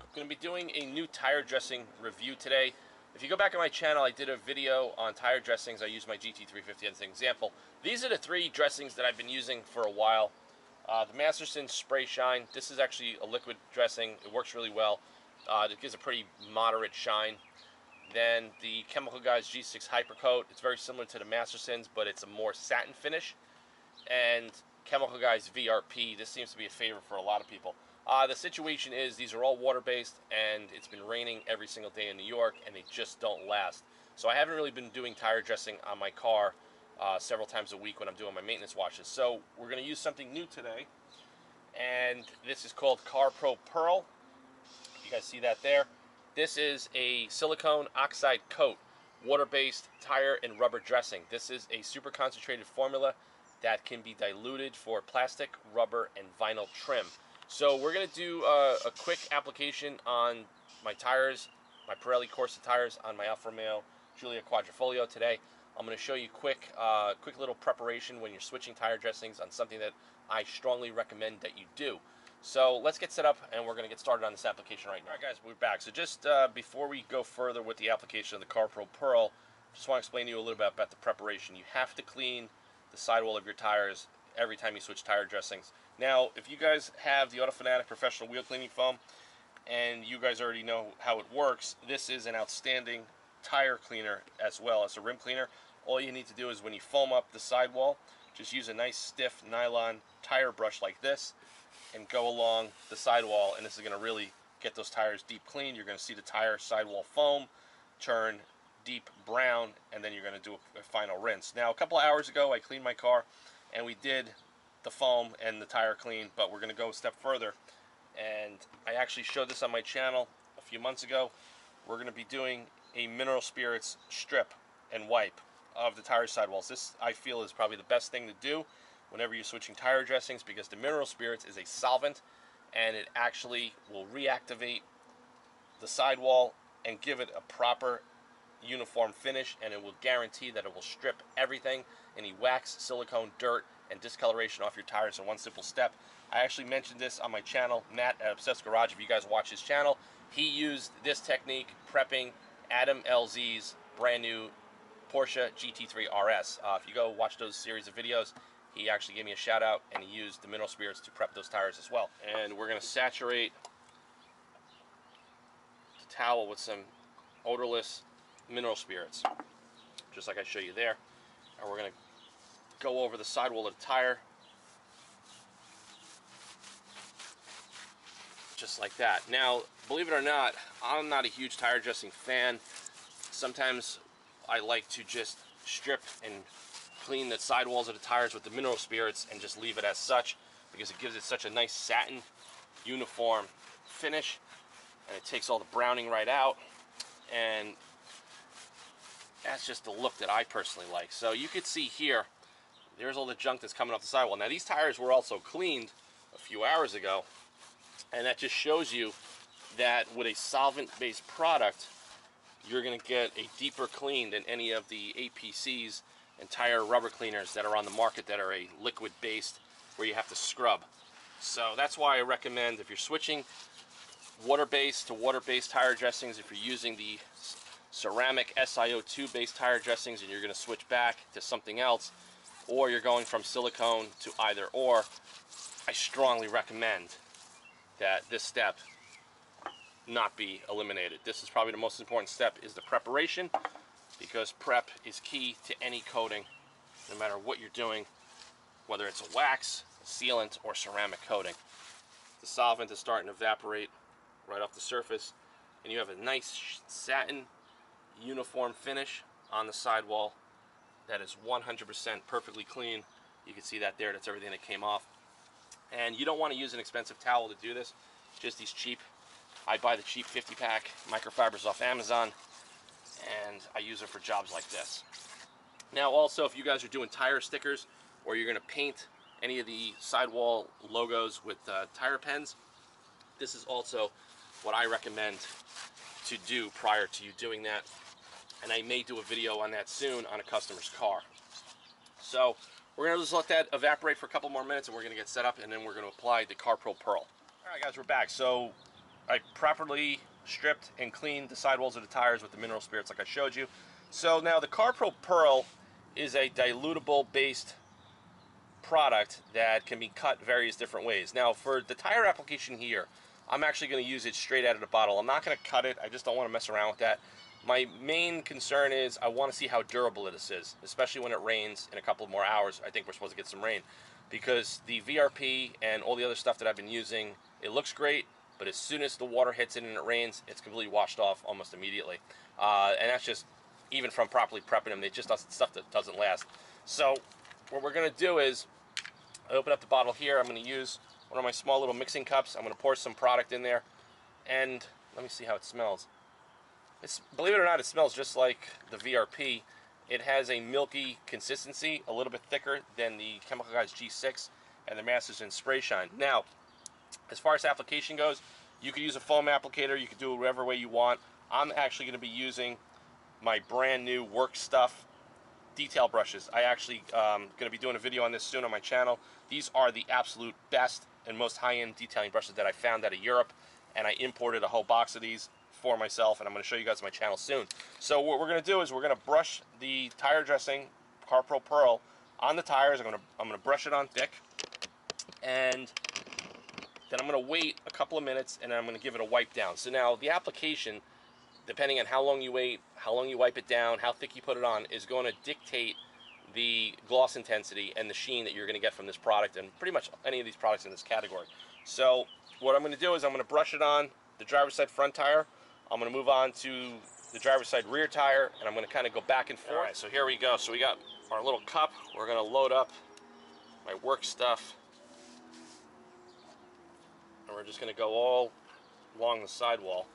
I'm going to be doing a new tire dressing review today. If you go back on my channel, I did a video on tire dressings. I used my GT350 as an example. These are the three dressings that I've been using for a while. Uh, the Masterson Spray Shine, this is actually a liquid dressing. It works really well. Uh, it gives a pretty moderate shine. Then the Chemical Guys G6 Hypercoat, it's very similar to the Mastersons, but it's a more satin finish. And Chemical Guys VRP, this seems to be a favorite for a lot of people. Uh, the situation is these are all water-based, and it's been raining every single day in New York, and they just don't last. So I haven't really been doing tire dressing on my car uh, several times a week when I'm doing my maintenance washes. So we're going to use something new today, and this is called Car Pro Pearl. You guys see that there? This is a silicone oxide coat, water-based tire and rubber dressing. This is a super concentrated formula that can be diluted for plastic, rubber, and vinyl trim. So we're going to do a, a, quick application on my tires, my Pirelli Corsa tires on my Alfa Romeo Giulia Quadrifoglio today. I'm going to show you quick, uh, quick little preparation when you're switching tire dressings on something that I strongly recommend that you do. So let's get set up and we're going to get started on this application right now. All right guys, we're back. So just uh, before we go further with the application of the CarPro PERL, just want to explain to you a little bit about the preparation. You have to clean the sidewall of your tires every time you switch tire dressings. Now, if you guys have the Auto Fanatic Professional Wheel Cleaning Foam, and you guys already know how it works, this is an outstanding tire cleaner as well as a rim cleaner. All you need to do is when you foam up the sidewall, just use a nice stiff nylon tire brush like this and go along the sidewall and this is going to really get those tires deep clean. You're going to see the tire sidewall foam turn deep brown and then you're going to do a final rinse. Now a couple hours ago I cleaned my car and we did the foam and the tire clean, but we're going to go a step further. And I actually showed this on my channel a few months ago. We're going to be doing a mineral spirits strip and wipe of the tire sidewalls. This, I feel, is probably the best thing to do whenever you're switching tire dressings because the mineral spirits is a solvent and it actually will reactivate the sidewall and give it a proper uniform finish and it will guarantee that it will strip everything, any wax, silicone, dirt, and discoloration off your tires in one simple step. I actually mentioned this on my channel, Matt at Obsessed Garage. If you guys watch his channel, he used this technique prepping Adam LZ's brand new Porsche GT3 RS. Uh, if you go watch those series of videos, he actually gave me a shout out and he used the mineral spirits to prep those tires as well. And we're going to saturate the towel with some odorless mineral spirits, just like I show you there. And we're to go over the sidewall of the tire, just like that. Now, believe it or not, I'm not a huge tire dressing fan. Sometimes I like to just strip and clean the sidewalls of the tires with the mineral spirits and just leave it as such because it gives it such a nice satin uniform finish and it takes all the browning right out and that's just the look that I personally like. So you could see here, there's all the junk that's coming off the sidewall. Now these tires were also cleaned a few hours ago, and that just shows you that with a solvent-based product, you're going to get a deeper clean than any of the APCs and tire rubber cleaners that are on the market that are a liquid-based where you have to scrub. So that's why I recommend if you're switching water-based to water-based tire dressings, if you're using the ceramic SiO2 based tire dressings and you're going to switch back to something else or you're going from silicone to either or, I strongly recommend that this step not be eliminated. This is probably the most important step is the preparation because prep is key to any coating no matter what you're doing whether it's a wax, a sealant, or ceramic coating. The solvent is starting to evaporate right off the surface and you have a nice satin uniform finish on the sidewall that is 100% perfectly clean. You can see that there, that's everything that came off. And you don't want to use an expensive towel to do this, just these cheap, I buy the cheap 50 pack microfibers off Amazon and I use it for jobs like this. Now also, if you guys are doing tire stickers or you're going to paint any of the sidewall logos with uh, tire pens, this is also what I recommend to do prior to you doing that and I may do a video on that soon on a customer's car. So we're going to just let that evaporate for a couple more minutes and we're going to get set up and then we're going to apply the CarPro PERL. Alright guys, we're back. So I properly stripped and cleaned the sidewalls of the tires with the mineral spirits like I showed you. So now the CarPro PERL is a dilutable based product that can be cut various different ways. Now for the tire application here, I'm actually going to use it straight out of the bottle. I'm not going to cut it. I just don't want to mess around with that. My main concern is I want to see how durable this is, especially when it rains in a couple more hours. I think we're supposed to get some rain because the VRP and all the other stuff that I've been using, it looks great, but as soon as the water hits it and it rains, it's completely washed off almost immediately. Uh, and that's just even from properly prepping them, it just stuff that doesn't last. So what we're going to do is I open up the bottle here. I'm going to use one of my small little mixing cups. I'm going to pour some product in there, and let me see how it smells. It's believe it or not, it smells just like the VRP. It has a milky consistency, a little bit thicker than the Chemical Guys G6 and the Mastersons Spray Shine. Now, as far as application goes, you could use a foam applicator. You could do it whatever way you want. I'm actually going to be using my brand new Work Stuff detail brushes. I actually um, going to be doing a video on this soon on my channel. These are the absolute best and most high-end detailing brushes that I found out of Europe, and I imported a whole box of these for myself, and I'm going to show you guys my channel soon. So what we're going to do is we're going to brush the tire dressing CarPro PERL on the tires. I'm going to I'm going to brush it on thick, and then I'm going to wait a couple of minutes, and I'm going to give it a wipe down. So now the application depending on how long you wait, how long you wipe it down, how thick you put it on, is going to dictate the gloss intensity and the sheen that you're going to get from this product and pretty much any of these products in this category. So what I'm going to do is I'm going to brush it on the driver's side front tire. I'm going to move on to the driver's side rear tire and I'm going to kind of go back and forth. All right, so here we go. So we got our little cup. We're going to load up my work stuff. And we're just going to go all along the sidewall.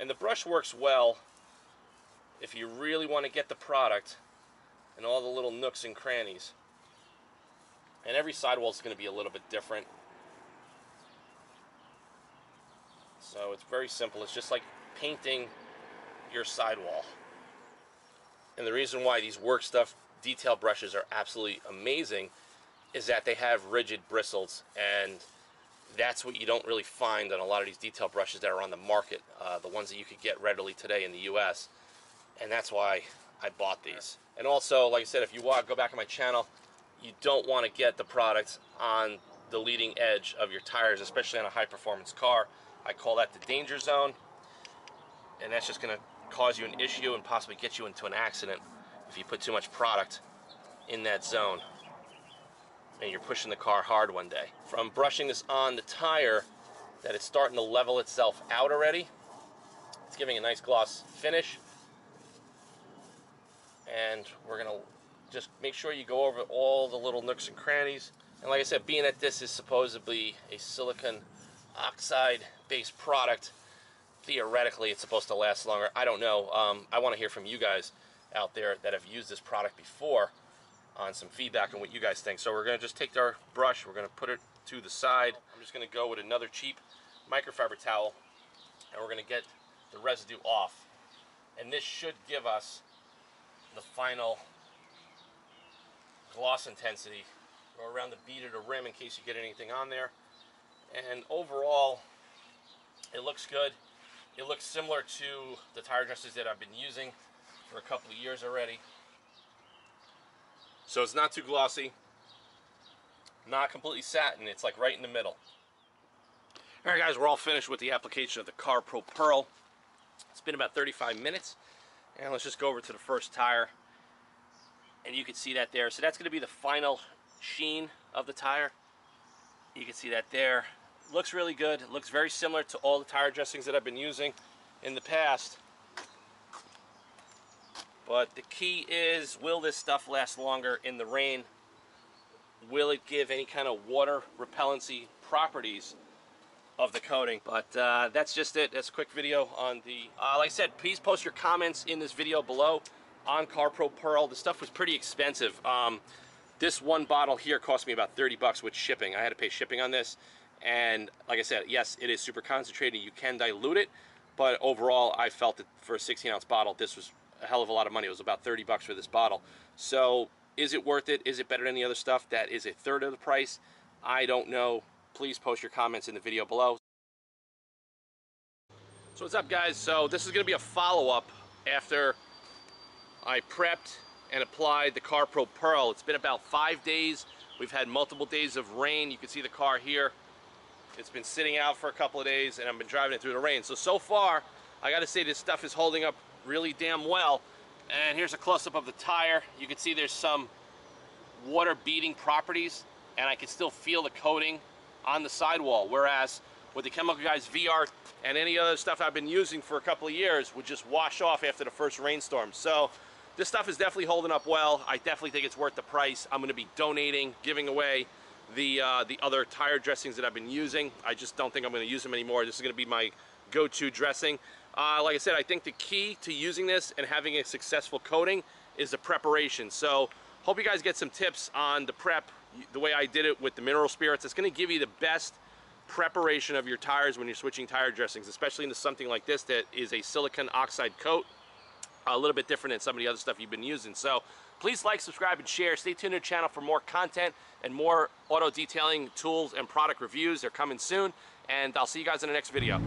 And the brush works well if you really want to get the product and all the little nooks and crannies. And every sidewall is going to be a little bit different. So it's very simple. It's just like painting your sidewall. And the reason why these work stuff detail brushes are absolutely amazing is that they have rigid bristles and that's what you don't really find on a lot of these detail brushes that are on the market, uh, the ones that you could get readily today in the U.S. And that's why I bought these. And also, like I said, if you want, go back on my channel, you don't want to get the product on the leading edge of your tires, especially on a high performance car. I call that the danger zone. And that's just going to cause you an issue and possibly get you into an accident if you put too much product in that zone and you're pushing the car hard one day. From brushing this on the tire, that it's starting to level itself out already. It's giving a nice gloss finish. And we're gonna just make sure you go over all the little nooks and crannies. And like I said, being that this is supposedly a silicon oxide based product, theoretically it's supposed to last longer. I don't know. Um, I want to hear from you guys out there that have used this product before on some feedback on what you guys think. So we're going to just take our brush, we're going to put it to the side. I'm just going to go with another cheap microfiber towel and we're going to get the residue off. And this should give us the final gloss intensity Go around the bead of the rim in case you get anything on there. And overall, it looks good. It looks similar to the tire dressers that I've been using for a couple of years already. So it's not too glossy, not completely satin, it's like right in the middle. Alright guys, we're all finished with the application of the CarPro PERL. It's been about 35 minutes. And let's just go over to the first tire. And you can see that there. So that's going to be the final sheen of the tire. You can see that there. Looks really good. It looks very similar to all the tire dressings that I've been using in the past. But the key is, will this stuff last longer in the rain? Will it give any kind of water repellency properties of the coating? But uh, that's just it. That's a quick video on the... Uh, like I said, please post your comments in this video below on CarPro PERL. The stuff was pretty expensive. Um, this one bottle here cost me about 30 bucks with shipping. I had to pay shipping on this. And like I said, yes, it is super concentrated. You can dilute it. But overall, I felt that for a 16 ounce bottle, this was a hell of a lot of money. It was about 30 bucks for this bottle. So is it worth it? Is it better than the other stuff that is a third of the price? I don't know. Please post your comments in the video below. So what's up guys? So this is going to be a follow-up after I prepped and applied the CarPro PERL. It's been about five days. We've had multiple days of rain. You can see the car here. It's been sitting out for a couple of days and I've been driving it through the rain. So, so far, I gotta say this stuff is holding up really damn well. And here's a close-up of the tire. You can see there's some water beating properties and I can still feel the coating on the sidewall. Whereas with the Chemical Guys VR and any other stuff I've been using for a couple of years would just wash off after the first rainstorm. So this stuff is definitely holding up well. I definitely think it's worth the price. I'm gonna be donating, giving away the, uh, the other tire dressings that I've been using. I just don't think I'm gonna use them anymore. This is gonna be my go-to dressing. Uh, like I said, I think the key to using this and having a successful coating is the preparation. So hope you guys get some tips on the prep, the way I did it with the mineral spirits. It's gonna give you the best preparation of your tires when you're switching tire dressings, especially into something like this that is a silicon oxide coat, a little bit different than some of the other stuff you've been using. So please like, subscribe, and share. Stay tuned to the channel for more content and more auto detailing tools and product reviews. They're coming soon, and I'll see you guys in the next video.